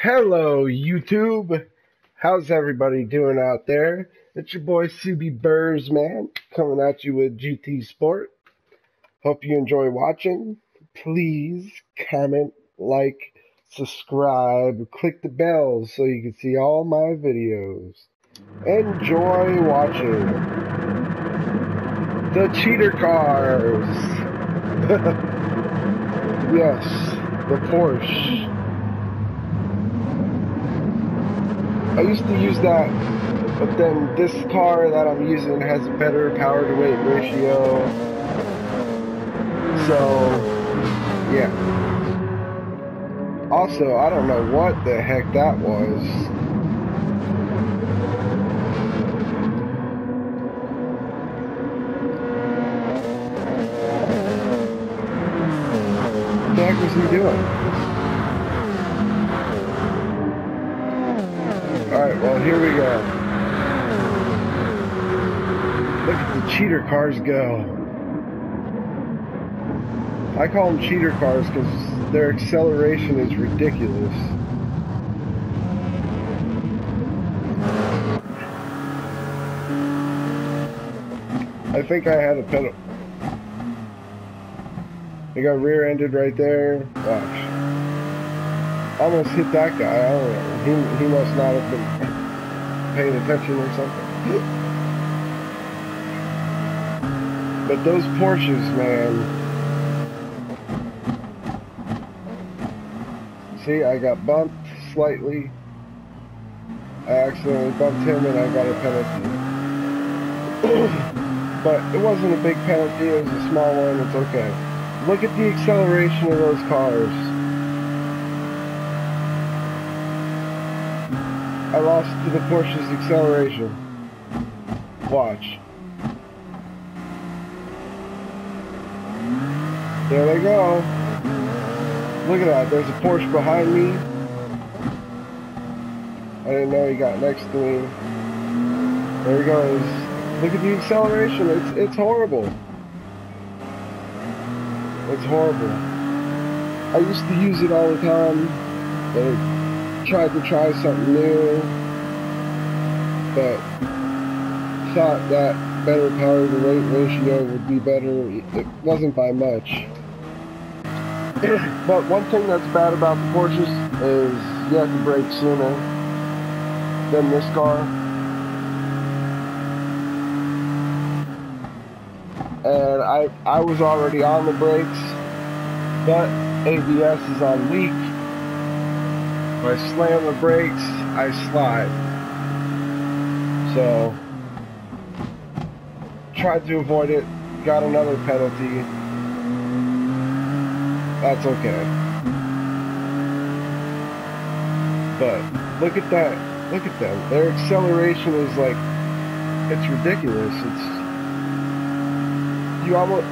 Hello, YouTube. How's everybody doing out there? It's your boy Subi Burrs, man, coming at you with GT Sport. Hope you enjoy watching. Please comment, like, subscribe, click the bell so you can see all my videos. Enjoy watching. The cheater cars. yes, the Porsche. I used to use that, but then this car that I'm using has a better power to weight ratio. So, yeah. Also, I don't know what the heck that was. What the heck was he doing? Well, here we go. Look at the cheater cars go. I call them cheater cars because their acceleration is ridiculous. I think I had a pedal. I got rear-ended right there. Watch. Almost hit that guy. I don't know. He, he must not have been paying attention or something. But those Porsches, man. See, I got bumped slightly. I accidentally bumped him and I got a penalty. but it wasn't a big penalty, it was a small one, it's okay. Look at the acceleration of those cars. I lost to the Porsche's acceleration. Watch. There they go. Look at that. There's a Porsche behind me. I didn't know he got next to me. There he goes. Look at the acceleration. It's it's horrible. It's horrible. I used to use it all the time. But tried to try something new. But thought that better power to weight ratio would be better. It wasn't by much. but one thing that's bad about the Porsches is you have to brake sooner than this car. And I I was already on the brakes, but ABS is on weak. If I slam the brakes, I slide. So tried to avoid it, got another penalty. That's okay. But look at that. Look at them. Their acceleration is like it's ridiculous. It's you almost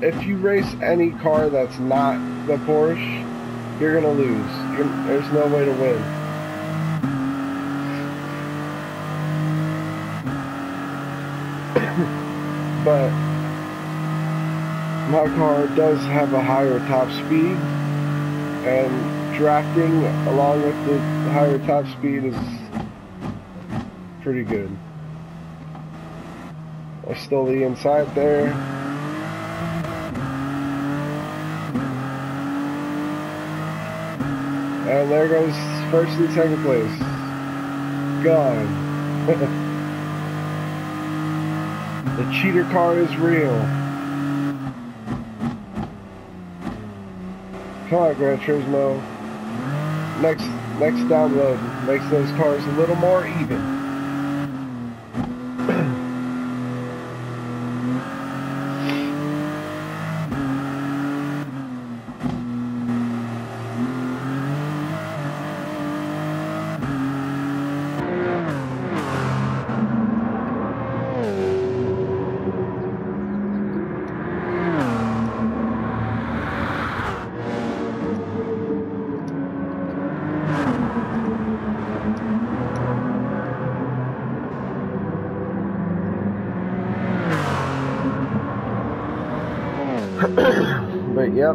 if you race any car that's not the Porsche, you're gonna lose. There's no way to win. but my car does have a higher top speed and drafting along with the higher top speed is pretty good. I stole the inside there. And there goes first and second place. Gone. the cheater car is real. Come on, Gran Turismo. Next, next download makes those cars a little more even. Yep.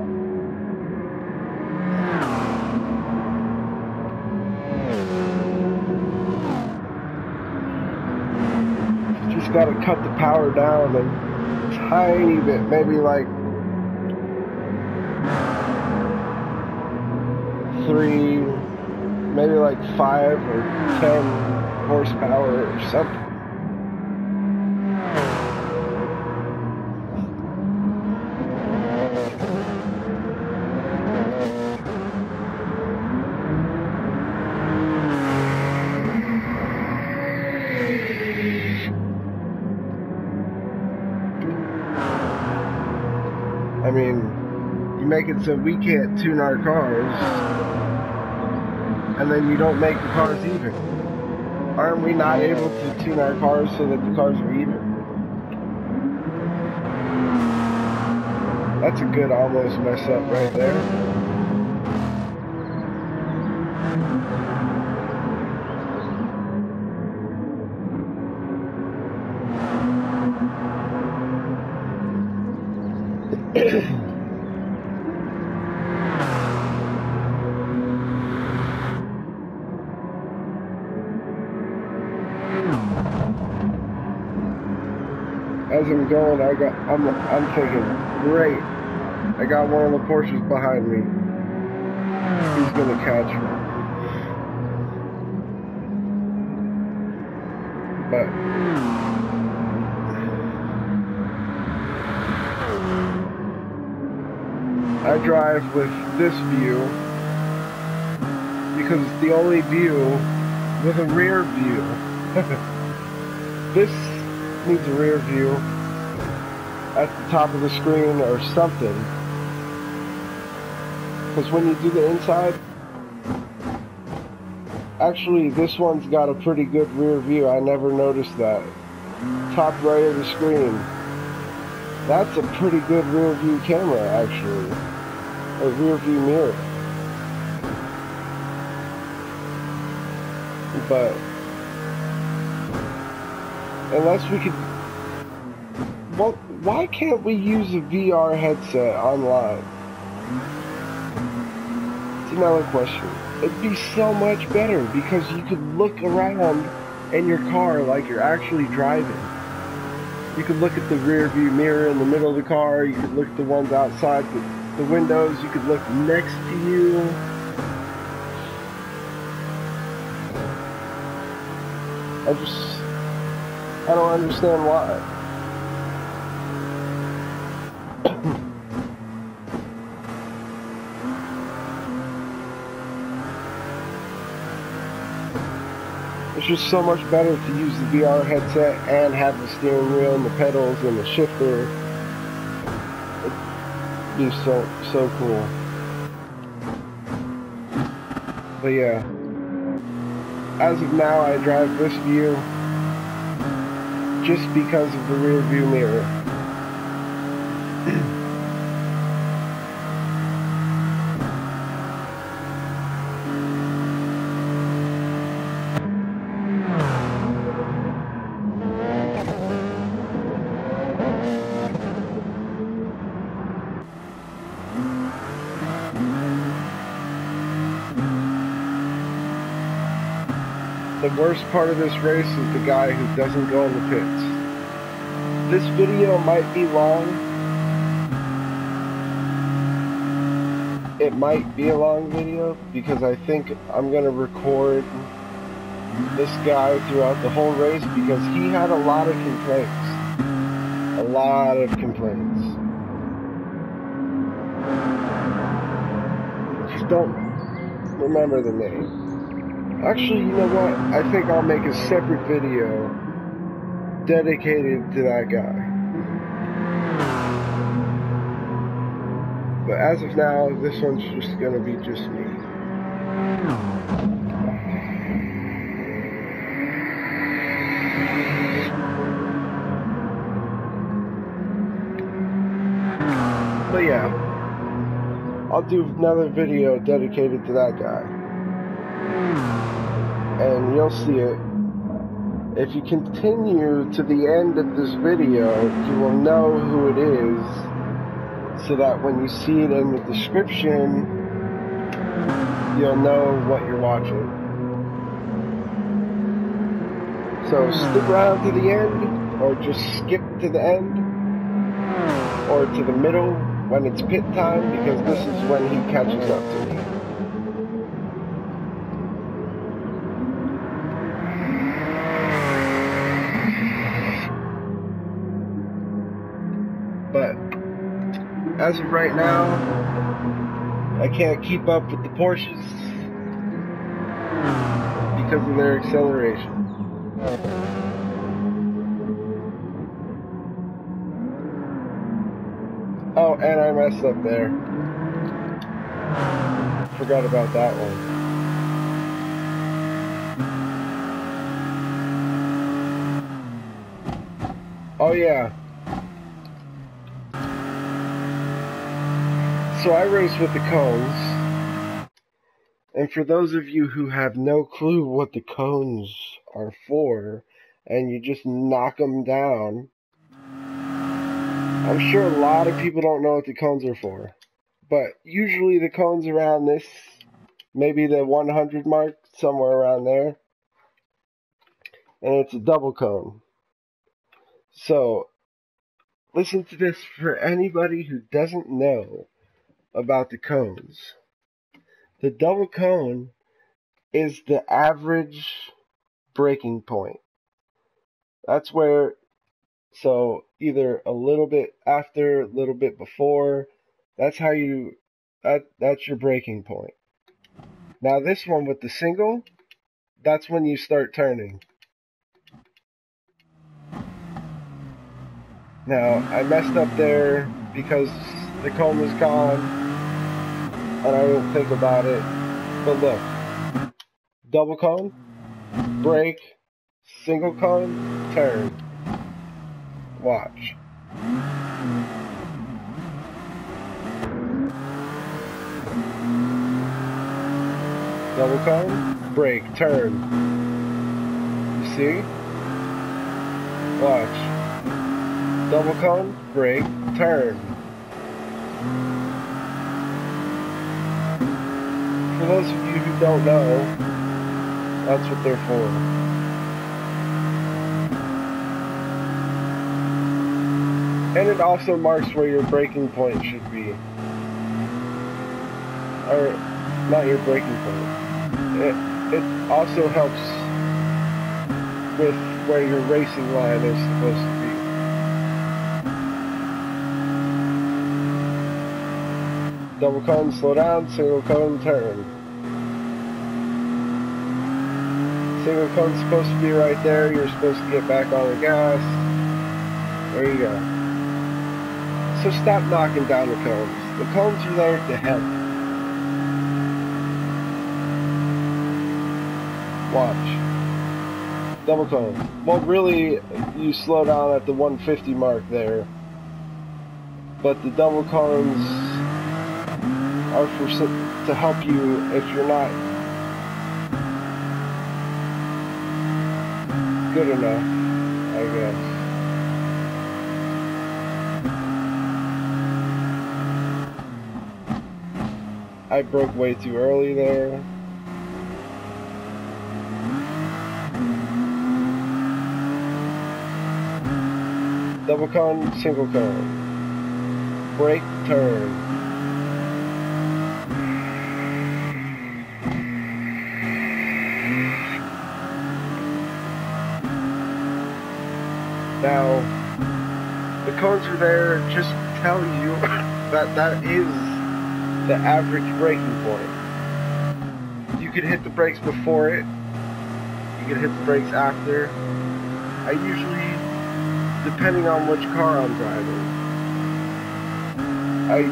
Just gotta cut the power down a tiny bit, maybe like three, maybe like five or ten horsepower or something. Mean, you make it so we can't tune our cars, and then you don't make the cars even. Aren't we not able to tune our cars so that the cars are even? That's a good almost mess up right there. As I'm going, I got I'm I'm thinking, great. I got one of the Porsches behind me. He's gonna catch me. But I drive with this view because it's the only view with a rear view. this needs a rear view at the top of the screen or something. Because when you do the inside, actually this one's got a pretty good rear view. I never noticed that. Top right of the screen. That's a pretty good rear view camera actually. A rear view mirror. But unless we could well, why can't we use a VR headset online? It's another question. It'd be so much better because you could look around in your car like you're actually driving. You could look at the rear view mirror in the middle of the car, you could look at the ones outside the, the windows, you could look next to you. I just I don't understand why. It's just so much better to use the VR headset and have the steering wheel and the pedals and the shifter. It'd be so so cool. But yeah. As of now I drive this view just because of the rear view mirror. worst part of this race is the guy who doesn't go in the pits. This video might be long. It might be a long video because I think I'm going to record this guy throughout the whole race because he had a lot of complaints. A lot of complaints. Just don't remember the name. Actually, you know what? I think I'll make a separate video dedicated to that guy. But as of now, this one's just gonna be just me. But yeah, I'll do another video dedicated to that guy. And you'll see it. If you continue to the end of this video, you will know who it is, so that when you see it in the description, you'll know what you're watching. So stick hmm. around to the end, or just skip to the end or to the middle when it's pit time because this is when he catches up to me. As of right now, I can't keep up with the Porsches because of their acceleration. Oh, and I messed up there. Forgot about that one. Oh yeah. So I race with the cones. And for those of you who have no clue what the cones are for, and you just knock them down, I'm sure a lot of people don't know what the cones are for. But usually the cones around this, maybe the 100 mark, somewhere around there. And it's a double cone. So, listen to this for anybody who doesn't know about the cones. The double cone is the average braking point. That's where, so either a little bit after, a little bit before, that's how you, that, that's your braking point. Now this one with the single, that's when you start turning. Now, I messed up there because the cone was gone and I didn't think about it. But look, double cone, brake, single cone, turn. Watch. Double cone, brake, turn. You see? Watch. Double cone, brake, turn. For those of you who don't know, that's what they're for. And it also marks where your braking point should be. Or, not your braking point. It, it also helps with where your racing line is supposed to be. Double cone, slow down, single cone, turn. Single cone's supposed to be right there, you're supposed to get back on the gas. There you go. So stop knocking down the cones. The cones are there to help. Watch. Double cone. Well, really, you slow down at the 150 mark there. But the double cones are for to help you if you're not good enough, I guess. I broke way too early there. Double cone, single cone. Brake, turn. Now, the cones are there just to tell you that that is the average braking point. You can hit the brakes before it. You can hit the brakes after. I usually, depending on which car I'm driving, I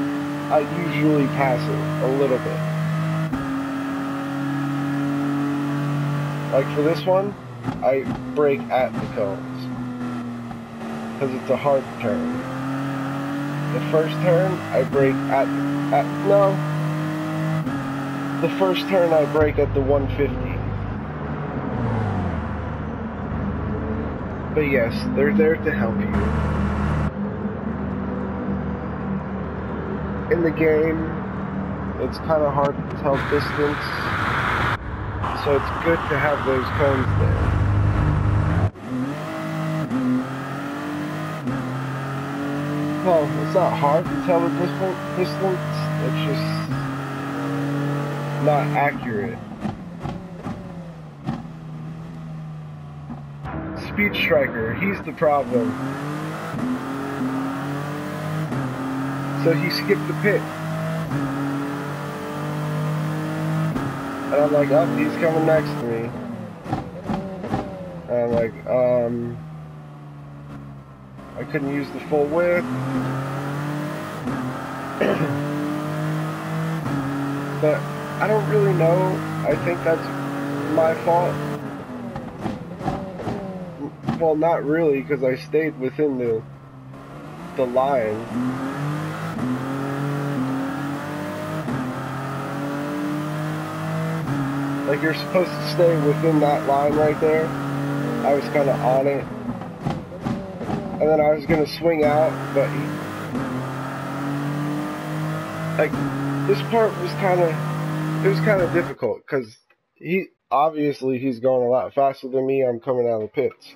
I usually pass it a little bit. Like for this one, I brake at the cones because it's a hard turn. The first turn, I brake at, at, no. The first turn I brake at the 150. But yes, they're there to help you. In the game, it's kind of hard to tell distance, so it's good to have those cones there. It's not hard to tell the distance. Distance. It's just not accurate. Speed Striker, he's the problem. So he skipped the pit. And I'm like, oh, he's coming next to me. And I'm like, um, I couldn't use the full width. but I don't really know. I think that's my fault. Well, not really, because I stayed within the the line. Like you're supposed to stay within that line right there. I was kind of on it. And then I was going to swing out, but. Like, this part was kind of... It was kind of difficult, because he... Obviously, he's going a lot faster than me. I'm coming out of the pits.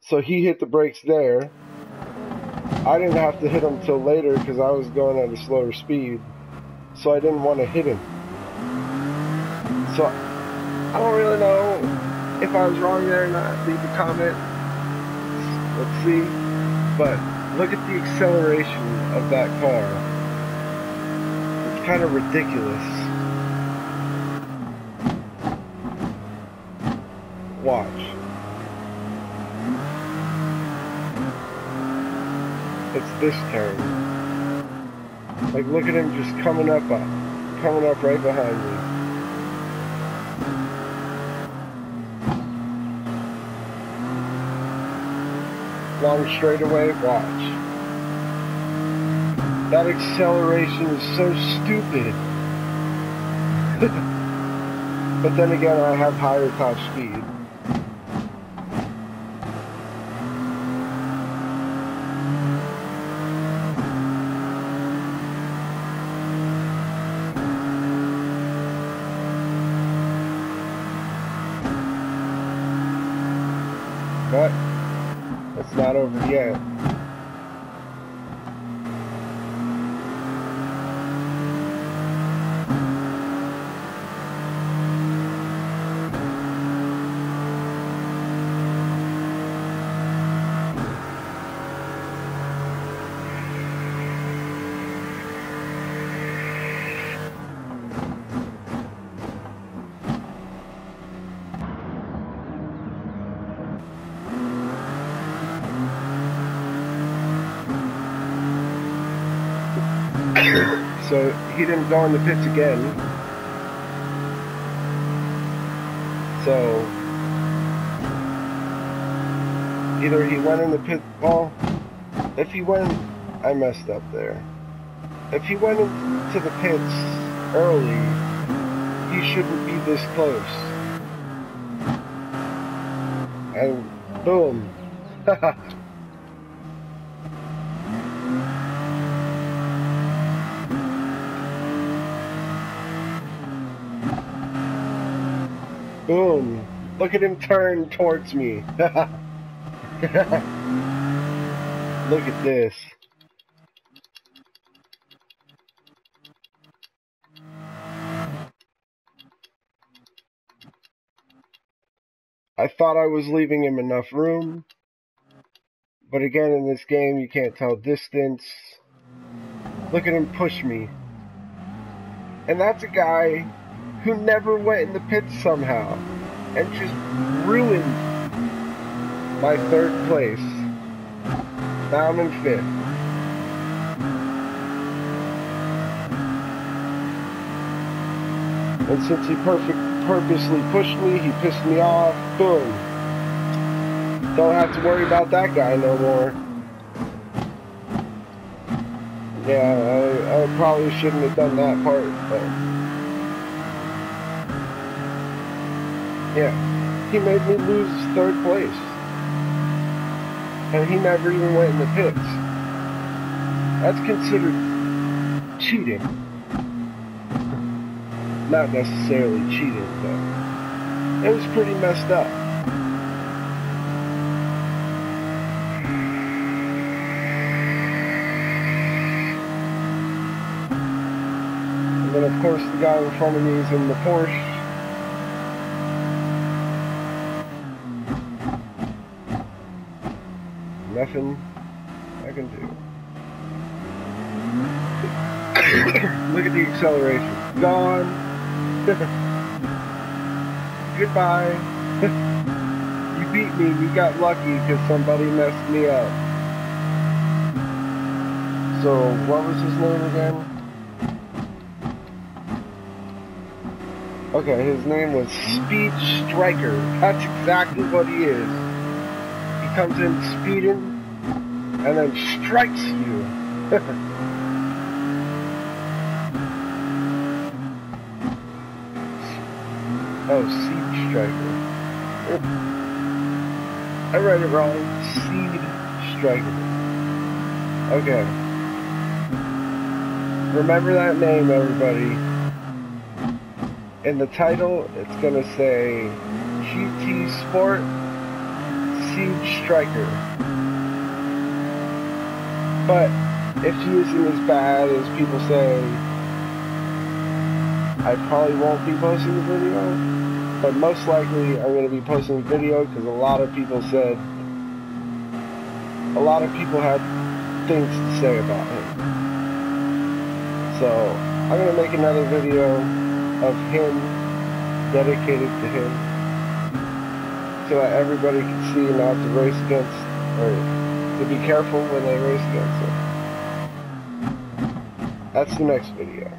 So he hit the brakes there. I didn't have to hit him till later because I was going at a slower speed. So I didn't want to hit him. So, I don't really know if I was wrong there or not. Leave a comment. Let's see. But, look at the acceleration of that car. It's kind of ridiculous. Watch. It's this turn. Like, look at him just coming up, uh, coming up right behind me. Long straightaway, watch. That acceleration is so stupid. but then again, I have higher top speed. But it's not over yet. so he didn't go in the pits again. So either he went in the pit. Well, if he went, I messed up there. If he went into the pits early, he shouldn't be this close. And boom. Boom. Look at him turn towards me. Look at this. I thought I was leaving him enough room. But again, in this game, you can't tell distance. Look at him push me. And that's a guy who never went in the pits somehow and just ruined my third place. Now I'm in fifth. And since he perfect, purposely pushed me, he pissed me off, boom. Don't have to worry about that guy no more. Yeah, I, I probably shouldn't have done that part, but... Yeah. He made me lose third place. And he never even went in the pits. That's considered cheating. Not necessarily cheating, but it was pretty messed up. And then of course the guy in front of me is in the Porsche Nothing I can do. Look at the acceleration. Gone. Goodbye. you beat me. You got lucky because somebody messed me up. So, what was his name again? Okay, his name was Speed Striker. That's exactly what he is. He comes in speeding and then strikes you. Oh, Seed Striker. I read it wrong. Seed Striker. Okay. Remember that name, everybody. In the title, it's going to say GT Sport Seed Striker. But if he isn't as bad as people say, I probably won't be posting the video but most likely I'm going to be posting a video because a lot of people said, a lot of people had things to say about him. So I'm going to make another video of him, dedicated to him, so that everybody can see not to race against, or to be careful when they race against him. That's the next video.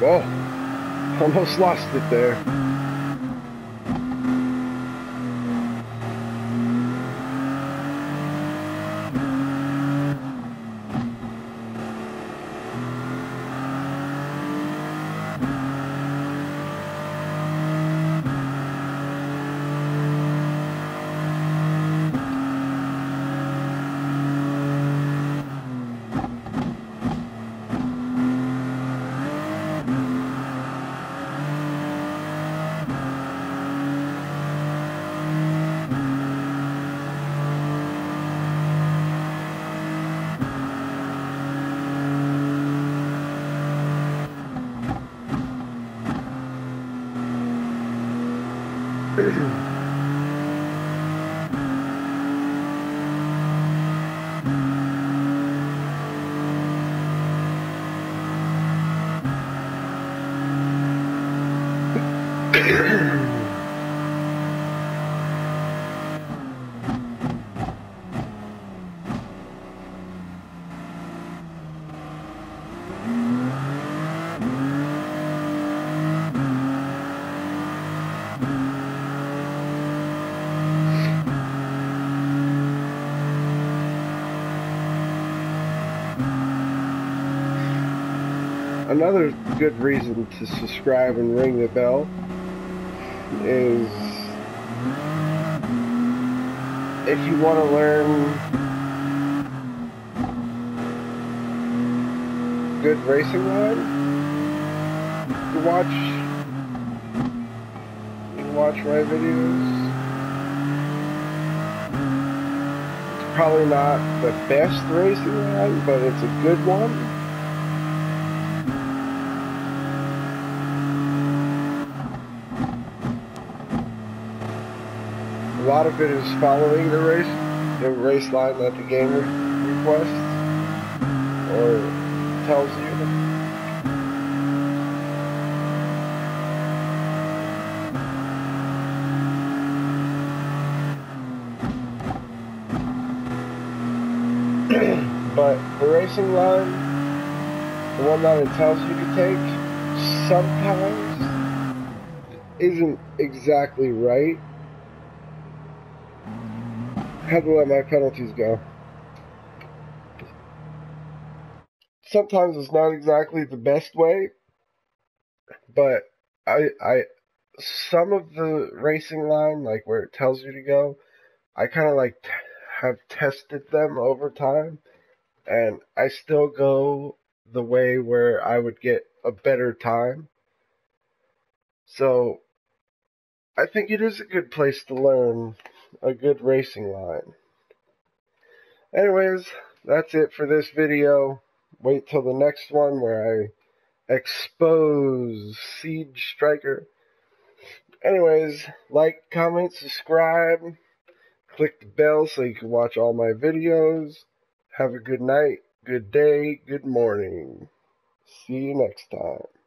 Whoa, almost lost it there. Another good reason to subscribe and ring the bell is if you want to learn good racing line, you watch you watch my videos. It's probably not the best racing line, but it's a good one. Lot of it is following the race, the race line that the game requests or tells you. but the racing line, the one that it tells you to take, sometimes isn't exactly right had to let my penalties go. Sometimes it's not exactly the best way, but I I some of the racing line, like where it tells you to go, I kind of like have tested them over time, and I still go the way where I would get a better time. So I think it is a good place to learn a good racing line. Anyways, that's it for this video. Wait till the next one where I expose Siege Striker. Anyways, like, comment, subscribe, click the bell so you can watch all my videos. Have a good night, good day, good morning. See you next time.